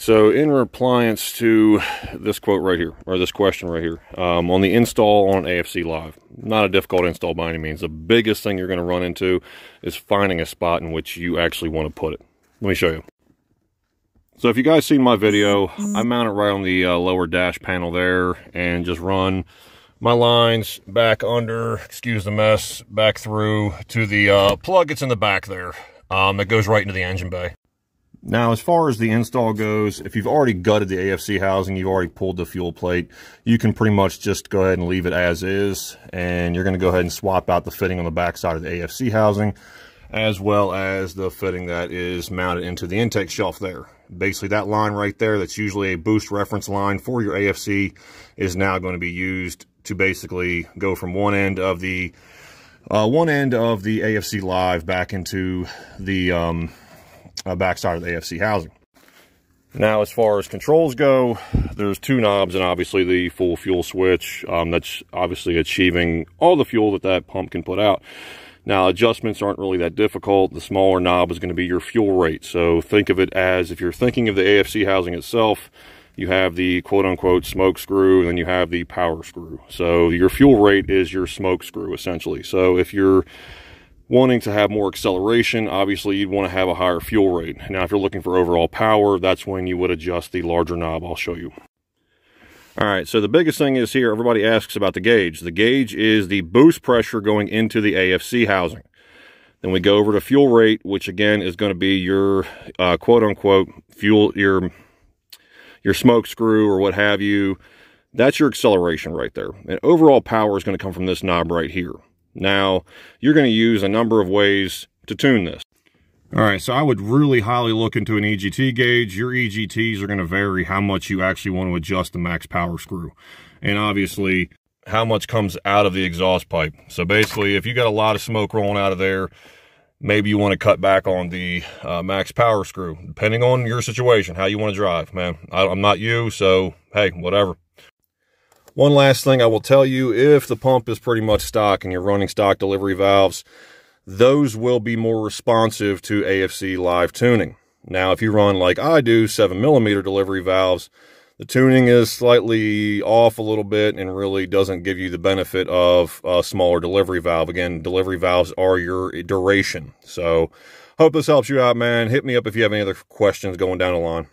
right, so in repliance to this quote right here, or this question right here, um, on the install on AFC Live, not a difficult install by any means. The biggest thing you're going to run into is finding a spot in which you actually want to put it. Let me show you. So if you guys seen my video, I mount it right on the uh, lower dash panel there and just run my lines back under, excuse the mess, back through to the uh, plug that's in the back there. Um, that goes right into the engine bay. Now, as far as the install goes, if you've already gutted the AFC housing, you've already pulled the fuel plate, you can pretty much just go ahead and leave it as is. And you're going to go ahead and swap out the fitting on the back side of the AFC housing, as well as the fitting that is mounted into the intake shelf there basically that line right there that's usually a boost reference line for your AFC is now going to be used to basically go from one end of the uh, one end of the AFC Live back into the um, uh, backside of the AFC housing. Now, as far as controls go, there's two knobs and obviously the full fuel switch. Um, that's obviously achieving all the fuel that that pump can put out. Now, adjustments aren't really that difficult. The smaller knob is going to be your fuel rate. So think of it as if you're thinking of the AFC housing itself, you have the quote unquote smoke screw, and then you have the power screw. So your fuel rate is your smoke screw essentially. So if you're wanting to have more acceleration, obviously you'd want to have a higher fuel rate. Now, if you're looking for overall power, that's when you would adjust the larger knob. I'll show you. All right, so the biggest thing is here, everybody asks about the gauge. The gauge is the boost pressure going into the AFC housing. Then we go over to fuel rate, which again is going to be your uh, quote unquote fuel, your, your smoke screw or what have you. That's your acceleration right there. And overall power is going to come from this knob right here. Now, you're going to use a number of ways to tune this. All right, so I would really highly look into an EGT gauge. Your EGTs are going to vary how much you actually want to adjust the max power screw. And obviously, how much comes out of the exhaust pipe. So basically, if you got a lot of smoke rolling out of there, maybe you want to cut back on the uh, max power screw, depending on your situation, how you want to drive, man. I, I'm not you, so hey, whatever. One last thing I will tell you, if the pump is pretty much stock and you're running stock delivery valves, those will be more responsive to AFC live tuning. Now, if you run like I do, 7 millimeter delivery valves, the tuning is slightly off a little bit and really doesn't give you the benefit of a smaller delivery valve. Again, delivery valves are your duration. So, hope this helps you out, man. Hit me up if you have any other questions going down the line.